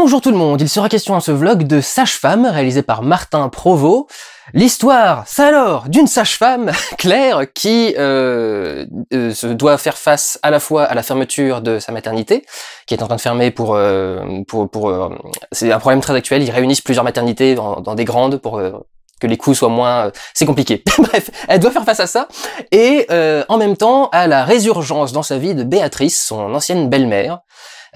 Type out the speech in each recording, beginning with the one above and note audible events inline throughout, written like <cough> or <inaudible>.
Bonjour tout le monde, il sera question dans ce vlog de Sage-Femme réalisé par Martin Provost. L'histoire, c'est alors d'une sage-femme, <laughs> Claire, qui euh, euh, se doit faire face à la fois à la fermeture de sa maternité, qui est en train de fermer pour... Euh, pour, pour c'est un problème très actuel, ils réunissent plusieurs maternités dans, des grandes pour que les coûts soient moins... c'est compliqué. <laughs> Bref, elle doit faire face à ça. Et en même temps, à la résurgence dans sa vie de Béatrice, son ancienne belle-mère,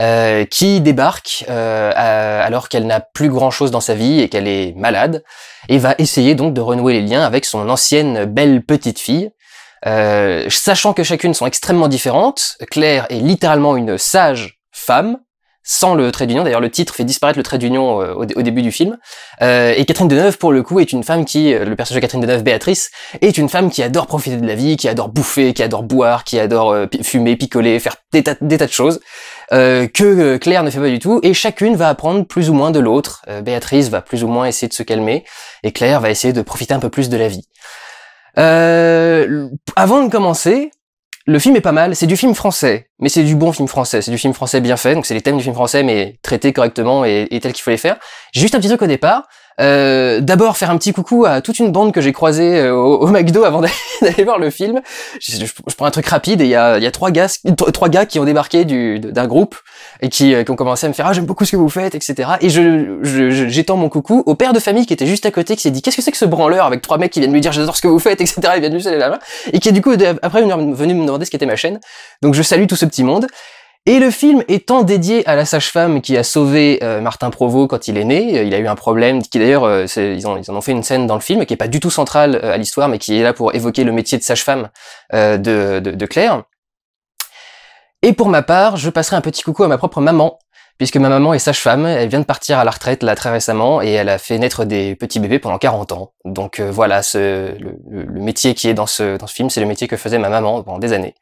euh, qui débarque euh, alors qu'elle n'a plus grand-chose dans sa vie et qu'elle est malade, et va essayer donc de renouer les liens avec son ancienne belle petite fille. Euh, sachant que chacune sont extrêmement différentes, Claire est littéralement une sage femme, sans le trait d'union. D'ailleurs, le titre fait disparaître le trait d'union euh, au, début du film. Euh, et Catherine Deneuve, pour le coup, est une femme qui, euh, le personnage de Catherine Deneuve, Béatrice, est une femme qui adore profiter de la vie, qui adore bouffer, qui adore boire, qui adore fumer, picoler, faire des tas, des tas de choses. que Claire ne fait pas du tout, et chacune va apprendre plus ou moins de l'autre. Béatrice va plus ou moins essayer de se calmer, et Claire va essayer de profiter un peu plus de la vie. avant de commencer, le film est pas mal, c'est du film français, mais c'est du bon film français, c'est du film français bien fait, donc c'est les thèmes du film français mais traités correctement et, et tel qu'il faut les faire. Juste un petit truc au départ, euh, d'abord faire un petit coucou à toute une bande que j'ai croisée euh, au, McDo avant <laughs> d'aller voir le film. Je, prends un truc rapide et il y a, trois, gars, qui ont débarqué d'un groupe et qui, euh, qui, ont commencé à me faire ah j'aime beaucoup ce que vous faites etc. Et je j'étends mon coucou au père de famille qui était juste à côté qui s'est dit qu'est-ce que c'est que ce branleur avec trois mecs qui viennent lui dire j'adore ce que vous faites etc. Viennent saluer la main et qui du coup après venu me demander ce qu'était ma chaîne. Donc je salue tout ce petit monde. Et le film étant dédié à la sage-femme qui a sauvé euh, Martin Provost quand il est né, euh, il a eu un problème qui d'ailleurs, euh, ils, en ont fait une scène dans le film qui est pas du tout centrale à l'histoire, mais qui est là pour évoquer le métier de sage-femme de, Claire. Et pour ma part, je passerai un petit coucou à ma propre maman, puisque ma maman est sage-femme, elle vient de partir à la retraite là très récemment et elle a fait naître des petits bébés pendant 40 ans. Donc voilà, ce, le, métier qui est dans ce, dans ce film, c'est le métier que faisait ma maman pendant des années.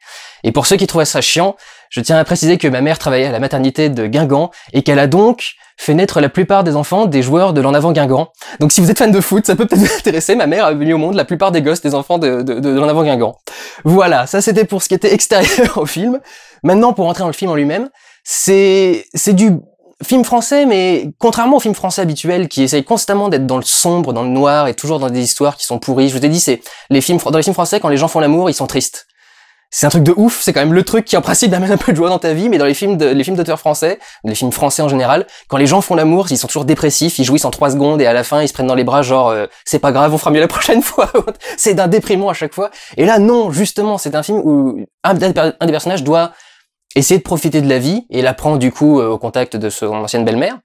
Et pour ceux qui trouvaient ça chiant, je tiens à préciser que ma mère travaillait à la maternité de Guingamp et qu'elle a donc fait naître la plupart des enfants des joueurs de l'en avant Guingamp. Donc si vous êtes fan de foot, ça peut peut-être <laughs> vous intéresser, ma mère a venu au monde la plupart des gosses des enfants de l'en avant Guingamp. Voilà, ça c'était pour ce qui était extérieur <laughs> au film. Maintenant pour rentrer dans le film en lui-même, c'est c'est du film français, mais contrairement au film français habituel qui essaye constamment d'être dans le sombre, dans le noir et toujours dans des histoires qui sont pourries. Je vous ai dit, c'est les films dans les films français quand les gens font l'amour, ils sont tristes. C'est un truc de ouf, c'est quand même le truc qui en principe amène un peu de joie dans ta vie, mais dans les films d'auteurs français, les films français en général, quand les gens font l'amour, ils sont toujours dépressifs, ils jouissent en trois secondes et à la fin ils se prennent dans les bras genre euh, c'est pas grave, on fera mieux la prochaine fois. <laughs> c'est d'un déprimant à chaque fois. Et là non, justement, c'est un film où un des personnages doit essayer de profiter de la vie et la du coup euh, au contact de son ancienne belle-mère.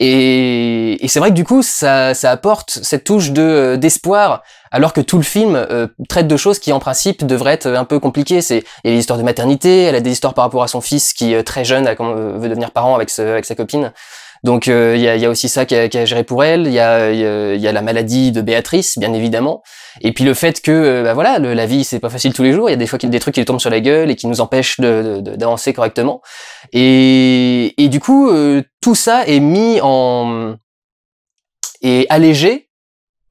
Et, c'est vrai que du coup ça, ça apporte cette touche de euh, d'espoir alors que tout le film euh, traite de choses qui en principe devraient être un peu compliquées. C'est il y a des histoires de maternité, elle a des histoires par rapport à son fils qui très jeune veut devenir parent avec, avec sa copine. Donc il y, a, y, a, aussi ça qui a, a géré pour elle. Il y a, y a la maladie de Béatrice, bien évidemment. Et puis le fait que, euh, bah voilà, le, la vie c'est pas facile tous les jours. Il y a des fois des trucs qui tombent sur la gueule et qui nous empêchent d'avancer de, correctement. Et, et du coup, euh, tout ça est mis en et allégé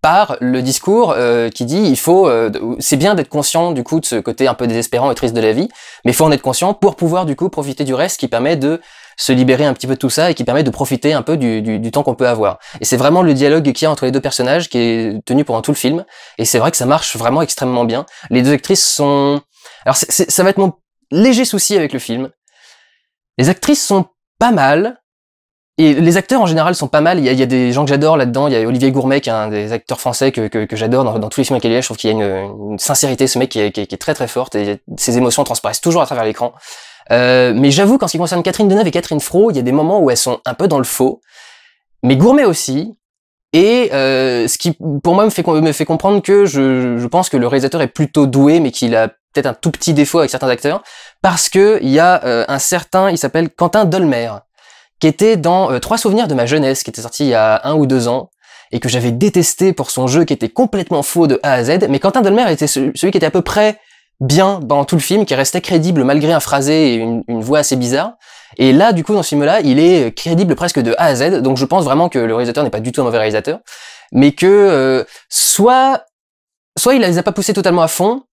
par le discours euh, qui dit il faut c'est bien d'être conscient du coup de ce côté un peu désespérant et triste de la vie mais il faut en être conscient pour pouvoir du coup profiter du reste qui permet de se libérer un petit peu de tout ça et qui permet de profiter un peu du, du, temps qu'on peut avoir. Et c'est vraiment le dialogue qu'il y a entre les deux personnages qui est tenu pendant tout le film. Et c'est vrai que ça marche vraiment extrêmement bien. Les deux actrices sont... Alors ça va être mon léger souci avec le film. Les actrices sont pas mal. Et les acteurs en général sont pas mal. Il y a, il y a des gens que j'adore là-dedans. Il y a Olivier Gourmet qui est un des acteurs français que, que, j'adore dans, dans, tous les films avec Je trouve qu'il y a une, une, sincérité, ce mec qui est, qui est, très très forte et ses émotions transparaissent toujours à travers l'écran. Euh, mais j'avoue qu'en ce qui concerne Catherine Deneuve et Catherine Fro, il y a des moments où elles sont un peu dans le faux, mais Gourmet aussi. Et euh, ce qui, pour moi, me fait, me fait comprendre que je, je pense que le réalisateur est plutôt doué, mais qu'il a peut-être un tout petit défaut avec certains acteurs, parce que il y a euh, un certain, il s'appelle Quentin Dolmer, qui était dans Trois souvenirs de ma jeunesse, qui était sorti il y a un ou deux ans, et que j'avais détesté pour son jeu qui était complètement faux de A à Z. Mais Quentin Dolmer était celui qui était à peu près bien dans tout le film, qui restait crédible malgré un phrasé et une, voix assez bizarre. Et là, du coup, dans ce film-là, il est crédible presque de A à Z. Donc je pense vraiment que le réalisateur n'est pas du tout un mauvais réalisateur, mais que euh, soit soit il les a pas poussés totalement à fond,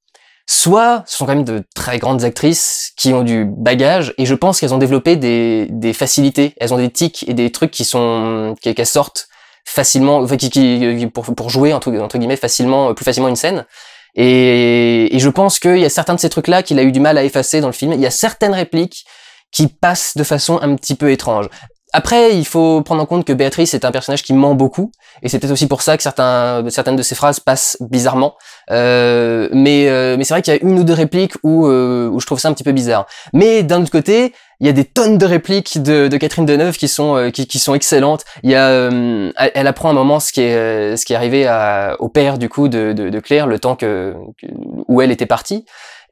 soit ce sont quand même de très grandes actrices qui ont du bagage et je pense qu'elles ont développé des, des facilités, elles ont des tics et des trucs qui sont qu'elles sortent facilement, enfin, qui, qui, pour, pour jouer entre, entre guillemets facilement, plus facilement une scène. Et, je pense qu'il y a certains de ces trucs-là qu'il a eu du mal à effacer dans le film. Il y a certaines répliques qui passent de façon un petit peu étrange. Après, il faut prendre en compte que Béatrice est un personnage qui ment beaucoup, et c'est peut-être aussi pour ça que certaines de ses phrases passent bizarrement. Euh, mais euh, mais c'est vrai qu'il y a une ou deux répliques euh, où je trouve ça un petit peu bizarre. Mais d'un autre côté, il y a des tonnes de répliques de, de Catherine Deneuve qui sont euh, qui, qui, sont excellentes. Il y a, euh, elle apprend un moment ce qui est ce qui est arrivé à, au père du coup de, de, de Claire le temps que, où elle était partie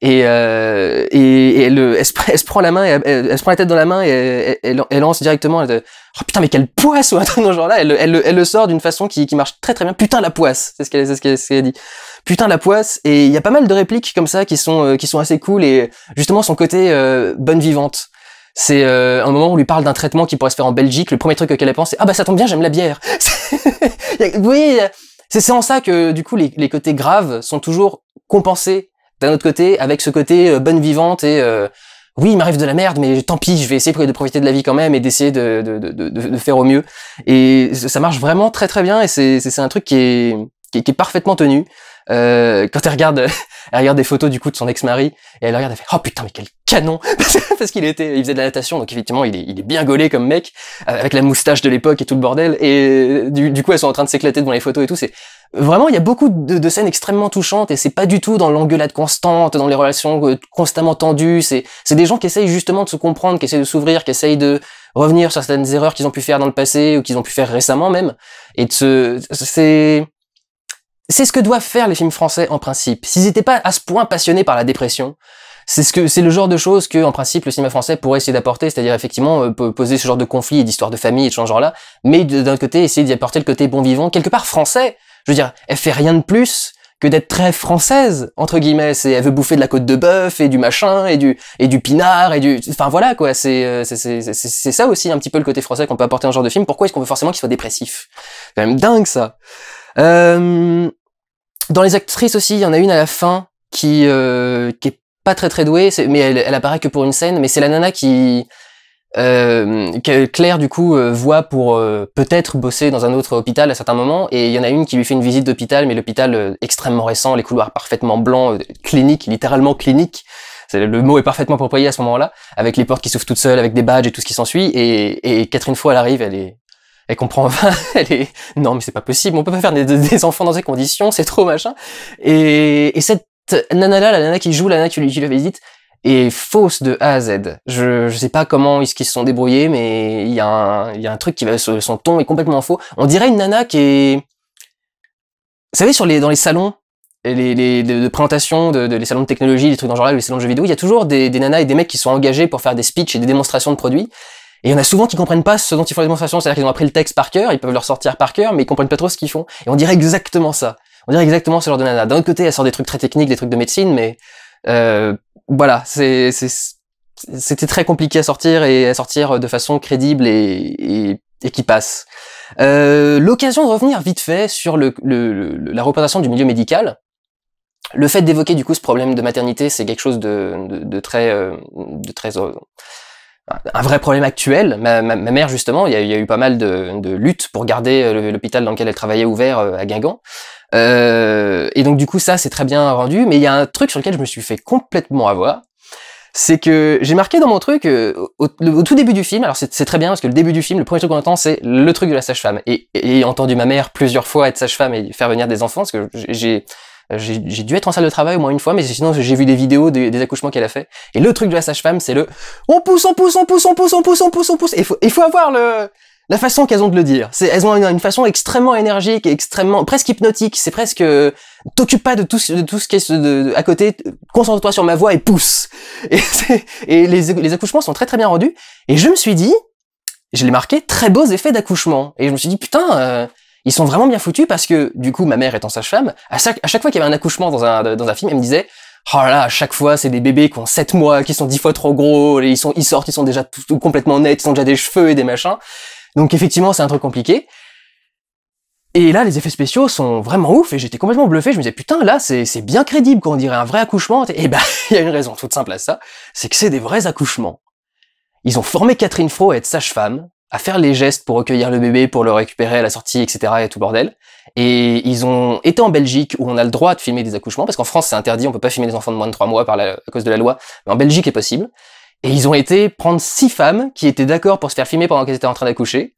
et, euh, et, elle, elle, se, elle, se, prend la main, elle, se prend la tête dans la main et elle, lance directement. Elle, oh putain mais quelle poisse ou un truc ce genre-là. Elle, elle, le sort d'une façon qui, qui marche très très bien. Putain la poisse, c'est ce qu'elle ce qu'elle a dit. Putain la poisse. Et il y a pas mal de répliques comme ça qui sont euh, qui sont assez cool et justement son côté euh, bonne vivante. C'est euh, un moment où on lui parle d'un traitement qui pourrait se faire en Belgique. Le premier truc auquel elle pense, c'est ah bah ça tombe bien, j'aime la bière. <laughs> oui, c'est en ça que du coup les, les côtés graves sont toujours compensés d'un autre côté, avec ce côté euh, bonne vivante et euh, oui, il m'arrive de la merde, mais tant pis, je vais essayer de profiter de la vie quand même et d'essayer de, de, de, de, faire au mieux. Et ça marche vraiment très très bien et c'est un truc qui est, qui est, parfaitement tenu. Euh, quand elle regarde, <laughs> elle regarde des photos du coup de son ex-mari et elle regarde, elle fait oh putain mais quel canon <laughs> parce qu'il était, il faisait de la natation donc effectivement il est, il est bien gaulé comme mec avec la moustache de l'époque et tout le bordel et du, du coup elles sont en train de s'éclater devant les photos et tout. C'est Vraiment, il y a beaucoup de, de scènes extrêmement touchantes et c'est pas du tout dans l'engueulade constante, dans les relations euh, constamment tendues. C'est, c'est des gens qui essayent justement de se comprendre, qui essayent de s'ouvrir, qui essayent de revenir sur certaines erreurs qu'ils ont pu faire dans le passé ou qu'ils ont pu faire récemment même. Et de se, c'est, c'est ce que doivent faire les films français en principe. S'ils n'étaient pas à ce point passionnés par la dépression, c'est ce que c'est le genre de choses que en principe le cinéma français pourrait essayer d'apporter, c'est-à-dire effectivement euh, poser ce genre de conflits et d'histoires de famille et de ce genre-là, mais d'un côté essayer d'y apporter le côté bon vivant quelque part français je veux dire, elle fait rien de plus que d'être très française entre guillemets. C'est, elle veut bouffer de la côte de bœuf et du machin et du et du pinard et du. Enfin voilà quoi. C'est euh, c'est ça aussi un petit peu le côté français qu'on peut apporter dans ce genre de film. Pourquoi est-ce qu'on veut forcément qu'il soit dépressif? C'est quand même dingue ça. Euh, dans les actrices aussi, il y en a une à la fin qui euh, qui est pas très très douée, mais elle, elle apparaît que pour une scène. Mais c'est la nana qui euh, Claire du coup euh, voit pour peut-être bosser dans un autre hôpital à certains moments et il y en a une qui lui fait une visite d'hôpital mais l'hôpital extrêmement récent, les couloirs parfaitement blancs, clinique, littéralement clinique. Le mot est parfaitement approprié à ce moment-là, avec les portes qui s'ouvrent toutes seules, avec des badges et tout ce qui s'ensuit. Et, et Catherine Faux, elle arrive, elle est, elle comprend <laughs> elle est, non mais c'est pas possible, on peut pas faire des, enfants dans ces conditions, c'est trop machin. Et, et cette nana là, la nana qui joue, la nana qui lui, qui lui visite, et fausse de A à Z. Je, je sais pas comment ils, se sont débrouillés, mais il y, a un, y a un truc qui va son ton est complètement faux. On dirait une nana qui est, vous savez, sur les, dans les salons, les, les de, présentation, de, de, les salons de technologie, les trucs dans ce genre-là, les salons de jeux vidéo, il y a toujours des, des nanas et des mecs qui sont engagés pour faire des speeches et des démonstrations de produits. Et il y en a souvent qui comprennent pas ce dont ils font les démonstrations, c'est-à-dire qu'ils ont appris le texte par cœur, ils peuvent leur sortir par cœur, mais ils comprennent pas trop ce qu'ils font. Et on dirait exactement ça. On dirait exactement ce genre de nana. D'un autre côté, elle sort des trucs très techniques, des trucs de médecine, mais euh, voilà, c'était très compliqué à sortir et à sortir de façon crédible et, et, qui passe. Euh, L'occasion de revenir vite fait sur le, le, la représentation du milieu médical. Le fait d'évoquer du coup ce problème de maternité, c'est quelque chose de, de, de très, euh, de très euh, un vrai problème actuel. Ma, mère justement, il y, a, eu pas mal de, luttes pour garder l'hôpital dans lequel elle travaillait ouvert à Guingamp. Euh, et donc du coup ça c'est très bien rendu, mais il y a un truc sur lequel je me suis fait complètement avoir, c'est que j'ai marqué dans mon truc euh, au, tout début du film, alors c'est très bien parce que le début du film, le premier truc qu'on entend c'est le truc de la sage-femme. Et, et, entendu ma mère plusieurs fois être sage-femme et faire venir des enfants, parce que j'ai j'ai dû être en salle de travail au moins une fois, mais sinon j'ai vu des vidéos des, accouchements qu'elle a fait. Et le truc de la sage-femme, c'est le on pousse, on pousse, on pousse, on pousse, on pousse, on pousse, on pousse. Il faut, il faut avoir le la façon qu'elles ont de le dire. C'est, elles ont une, façon extrêmement énergique extrêmement, presque hypnotique. C'est presque, t'occupe pas de tout, de tout ce qui est de, à côté, concentre-toi sur ma voix et pousse. Et, et les, les, accouchements sont très très bien rendus. Et je me suis dit, je l'ai marqué, très beaux effets d'accouchement. Et je me suis dit, putain, euh, ils sont vraiment bien foutus parce que, du coup, ma mère étant sage-femme, à chaque, à chaque fois qu'il y avait un accouchement dans un, dans un film, elle me disait, oh là là, à chaque fois, c'est des bébés qui ont 7 mois, qui sont 10 fois trop gros, ils sont, ils sortent, ils sont déjà complètement nets, ils ont déjà des cheveux et des machins. Donc effectivement, c'est un truc compliqué. Et là, les effets spéciaux sont vraiment ouf et j'étais complètement bluffé. Je me disais, putain, là, c'est bien crédible qu'on dirait un vrai accouchement. Et ben, <laughs> il y a une raison toute simple à ça, c'est que c'est des vrais accouchements. Ils ont formé Catherine Fro à être sage-femme, à faire les gestes pour recueillir le bébé, pour le récupérer à la sortie, etc. et tout bordel. Et ils ont été en Belgique où on a le droit de filmer des accouchements, parce qu'en France c'est interdit, on peut pas filmer des enfants de moins de 3 mois par la, à cause de la loi, mais en Belgique c'est possible. Et ils ont été prendre six femmes qui étaient d'accord pour se faire filmer pendant qu'elles étaient en train d'accoucher.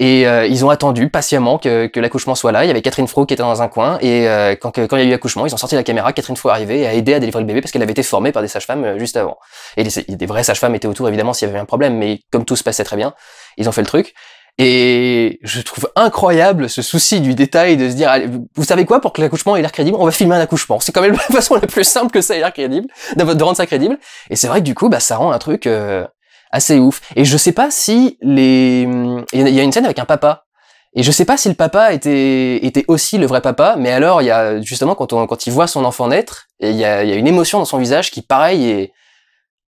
Et euh, ils ont attendu patiemment que, que l'accouchement soit là. Il y avait Catherine Fro qui était dans un coin. Et euh, quand, quand, il y a eu l'accouchement, ils ont sorti la caméra. Catherine Fro est arrivée et a aidé à délivrer le bébé parce qu'elle avait été formée par des sages-femmes euh, juste avant. Et des, des vraies sages-femmes étaient autour évidemment s'il y avait un problème. Mais comme tout se passait très bien, ils ont fait le truc. Et je trouve incroyable ce souci du détail de se dire, vous savez quoi, pour que l'accouchement ait l'air crédible, on va filmer un accouchement. C'est quand même la <laughs> façon la plus simple que ça ait l'air crédible, de, rendre ça crédible. Et c'est vrai que du coup, bah, ça rend un truc euh, assez ouf. Et je sais pas si les, il y a une scène avec un papa. Et je sais pas si le papa était, était aussi le vrai papa, mais alors il y a justement quand on, quand il voit son enfant naître, il y a, y a une émotion dans son visage qui pareil est,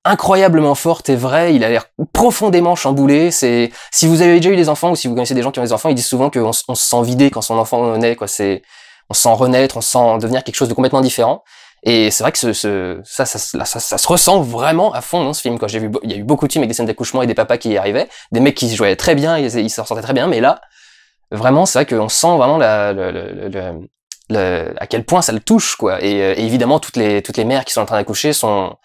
incroyablement forte et vraie. Il a l'air profondément chamboulé. C'est si vous avez déjà eu des enfants ou si vous connaissez des gens qui ont des enfants, ils disent souvent qu'on on se sent vidé quand son enfant naît. Quoi, c'est on se sent renaître, on se sent devenir quelque chose de complètement différent. Et c'est vrai que ce, ce ça, ça, se ressent vraiment à fond dans ce film. Quand j'ai vu, il y a eu beaucoup de films avec des scènes d'accouchement et des papas qui y arrivaient, des mecs qui jouaient très bien, ils, ils se ressortaient très bien. Mais là, vraiment, c'est vrai qu'on sent vraiment la, à quel point ça le touche, quoi. Et, et, évidemment, toutes les toutes les mères qui sont en train d'accoucher sont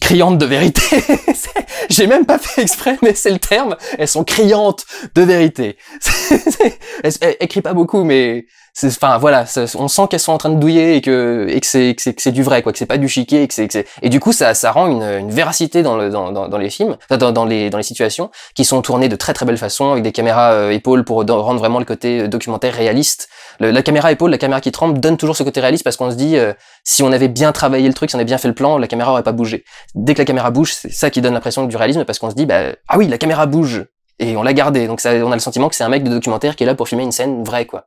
criantes de vérité. <laughs> J'ai même pas fait exprès, mais c'est le terme. Elles sont criantes de vérité. <laughs> elles, écrivent pas beaucoup, mais enfin voilà, on sent qu'elles sont en train de douiller et que et que c'est que c'est du vrai quoi, que c'est pas du chiquet, et que c'est et du coup ça ça rend une, une véracité dans le dans, dans, les films, dans, dans les dans les situations qui sont tournées de très très belle façon avec des caméras euh, épaules pour rendre vraiment le côté euh, documentaire réaliste. la caméra épaule, la caméra qui tremble donne toujours ce côté réaliste parce qu'on se dit euh, si on avait bien travaillé le truc, si on avait bien fait le plan, la caméra aurait pas bougé. Dès que la caméra bouge, c'est ça qui donne l'impression du réalisme parce qu'on se dit bah ah oui la caméra bouge et on l'a gardé donc ça, on a le sentiment que c'est un mec de documentaire qui est là pour filmer une scène vraie quoi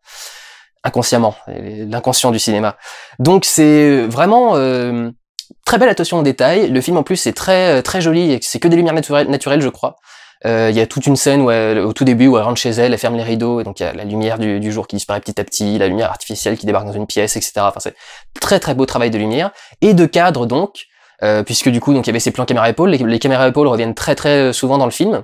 inconsciemment, l'inconscient du cinéma. Donc c'est vraiment euh, très belle attention aux détails. Le film en plus c'est très très joli, c'est que des lumières naturelles, je crois. Euh, il y a toute une scène où au tout début où elle rentre chez elle, elle ferme les rideaux, et donc il y a la lumière du, jour qui disparaît petit à petit, la lumière artificielle qui débarque dans une pièce, etc. Enfin c'est très très beau travail de lumière et de cadre donc, euh, puisque du coup donc il y avait ces plans caméra épaule, les, les caméras épaules reviennent très très souvent dans le film.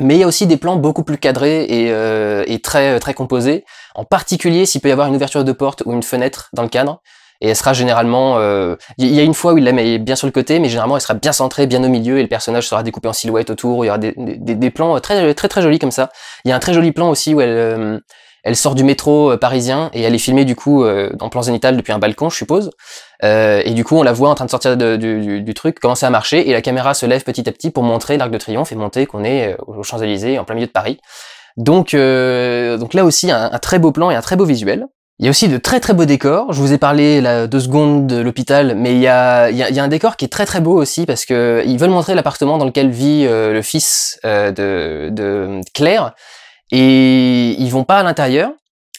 Mais il y a aussi des plans beaucoup plus cadrés et, euh, et très très composés, en particulier s'il peut y avoir une ouverture de porte ou une fenêtre dans le cadre. Et elle sera généralement, euh, il y a une fois où il la met bien sur le côté, mais généralement elle sera bien centrée, bien au milieu, et le personnage sera découpé en silhouette autour. Il y aura des, des, plans très très très jolis comme ça. Il y a un très joli plan aussi où elle euh, sort du métro euh, parisien et elle est filmée du coup euh, en plan zénital depuis un balcon, je suppose. Euh, et du coup, on la voit en train de sortir du, du, truc, commencer à marcher, et la caméra se lève petit à petit pour montrer l'Arc de Triomphe et montrer qu'on est aux Champs-Élysées, en plein milieu de Paris. Donc, donc là aussi, un, très beau plan et un très beau visuel. Il y a aussi de très très beaux décors. Je vous ai parlé deux secondes de l'hôpital, mais il y, a, un décor qui est très très beau aussi parce que ils veulent montrer l'appartement dans lequel vit le fils de, de Claire et ils vont pas à l'intérieur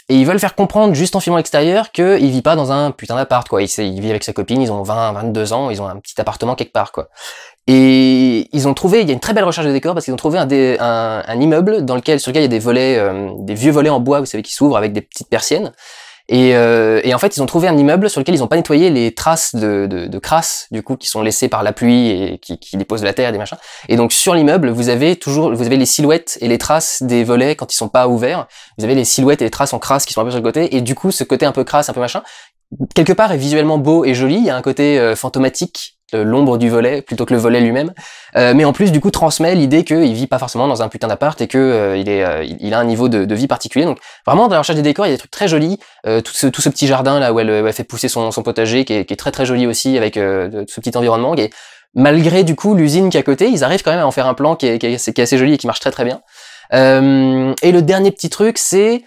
et ils veulent faire comprendre juste en filmant l'extérieur qu'il vit pas dans un putain d'appart quoi. Il, il, vit avec sa copine, ils ont 20, 22 ans, ils ont un petit appartement quelque part quoi. Et ils ont trouvé, il y a une très belle recherche de décor parce qu'ils ont trouvé un, immeuble dans lequel sur lequel il y a des volets, euh, des vieux volets en bois, vous savez, qui s'ouvrent avec des petites persiennes. Et, euh, et, en fait, ils ont trouvé un immeuble sur lequel ils n'ont pas nettoyé les traces de, de, de, crasse, du coup, qui sont laissées par la pluie et qui, qui déposent de la terre et des machins. Et donc, sur l'immeuble, vous avez toujours, vous avez les silhouettes et les traces des volets quand ils sont pas ouverts. Vous avez les silhouettes et les traces en crasse qui sont un peu sur le côté. Et du coup, ce côté un peu crasse, un peu machin, quelque part est visuellement beau et joli. Il y a un côté euh, fantomatique l'ombre du volet plutôt que le volet lui-même. Euh, mais en plus, du coup, transmet l'idée qu'il vit pas forcément dans un putain d'appart et que euh, il est, euh, il a un niveau de, vie particulier. Donc, vraiment, dans la recherche des décors, il y a des trucs très jolis. Euh, tout, ce, tout ce petit jardin là où elle, elle fait pousser son, son potager, qui est, qui est, très très joli aussi avec ce petit environnement. Et malgré du coup l'usine qui est à côté, ils arrivent quand même à en faire un plan qui est, qui est, qui est assez joli et qui marche très très bien. et le dernier petit truc, c'est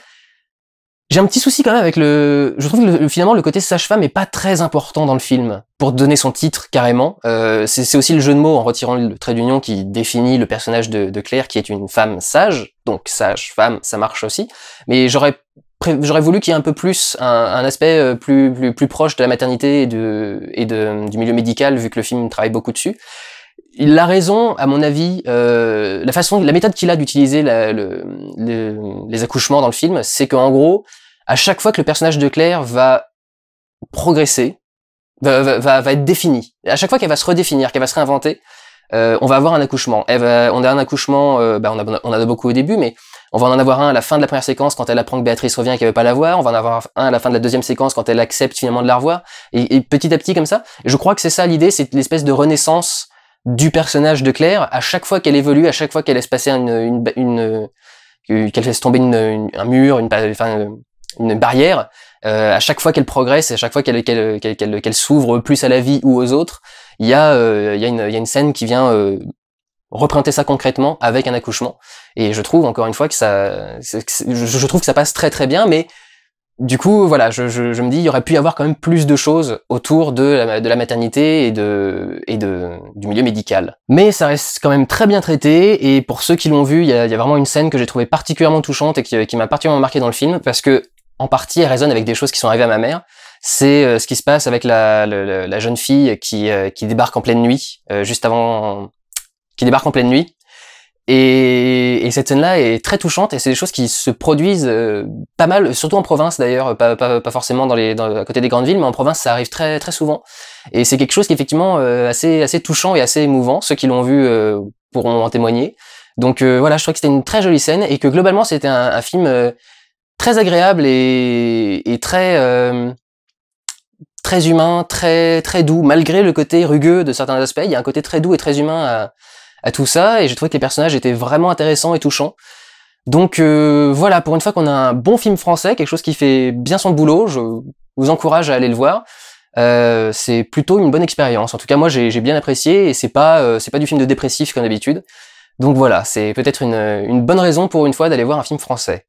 j'ai un petit souci quand même avec le. Je trouve que finalement le côté sage-femme est pas très important dans le film pour donner son titre carrément. Euh, c'est aussi le jeu de mots en retirant le trait d'union qui définit le personnage de, de, Claire qui est une femme sage. Donc sage-femme, ça marche aussi. Mais j'aurais j'aurais voulu qu'il y ait un peu plus un, un aspect euh, plus, plus, plus proche de la maternité et de et de du milieu médical vu que le film travaille beaucoup dessus la raison, à mon avis, euh, la façon, la méthode qu'il a d'utiliser le, les accouchements dans le film, c'est qu'en gros, à chaque fois que le personnage de Claire va progresser, va, va, va être défini, à chaque fois qu'elle va se redéfinir, qu'elle va se réinventer, euh, on va avoir un accouchement. Elle va, on a un accouchement, euh, bah on, a, a beaucoup au début, mais on va en avoir un à la fin de la première séquence quand elle apprend que Béatrice revient et qu'elle veut pas la voir. On va en avoir un à la fin de la deuxième séquence quand elle accepte finalement de la revoir. Et, petit à petit comme ça. je crois que c'est ça l'idée, c'est l'espèce de renaissance du personnage de Claire à chaque fois qu'elle évolue, à chaque fois qu'elle laisse passer une, une, une, une qu'elle laisse tomber un mur, une, une barrière. Euh, à chaque fois qu'elle progresse, à chaque fois qu'elle s'ouvre plus à la vie ou aux autres, il y a euh, une scène qui vient euh, ça concrètement avec un accouchement. Et je trouve encore une fois que ça, je, trouve que ça passe très très bien, mais du coup, voilà, je, me dis, il y aurait pu y avoir quand même plus de choses autour de la, maternité et de du milieu médical. Mais ça reste quand même très bien traité. Et pour ceux qui l'ont vu, il y a, vraiment une scène que j'ai trouvé particulièrement touchante et qui, m'a particulièrement marqué dans le film parce que en partie, elle résonne avec des choses qui sont arrivées à ma mère. C'est euh, ce qui se passe avec la, jeune fille qui, euh, qui débarque en pleine nuit, euh, juste avant qui débarque en pleine nuit. Et, et cette scène-là est très touchante et c'est des choses qui se produisent euh, pas mal, surtout en province d'ailleurs, pas, pas, pas, forcément à côté des grandes villes, mais en province ça arrive très très souvent. Et c'est quelque chose qui est effectivement euh, assez assez touchant et assez émouvant. Ceux qui l'ont vu euh, pourront en témoigner. Donc voilà, je trouvais que c'était une très jolie scène et que globalement c'était un, film très agréable et, et très très humain, très très doux, malgré le côté rugueux de certains aspects. Il y a un côté très doux et très humain à à tout ça, et j'ai trouvé que les personnages étaient vraiment intéressants et touchants. Donc euh, voilà, pour une fois qu'on a un bon film français, quelque chose qui fait bien son boulot, je vous encourage à aller le voir. Euh, c'est plutôt une bonne expérience. En tout cas, moi, j'ai bien apprécié et c'est pas euh, c'est pas du film de dépressif comme d'habitude. Donc voilà, c'est peut-être une, une bonne raison pour une fois d'aller voir un film français.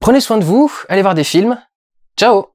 Prenez soin de vous, allez voir des films. Ciao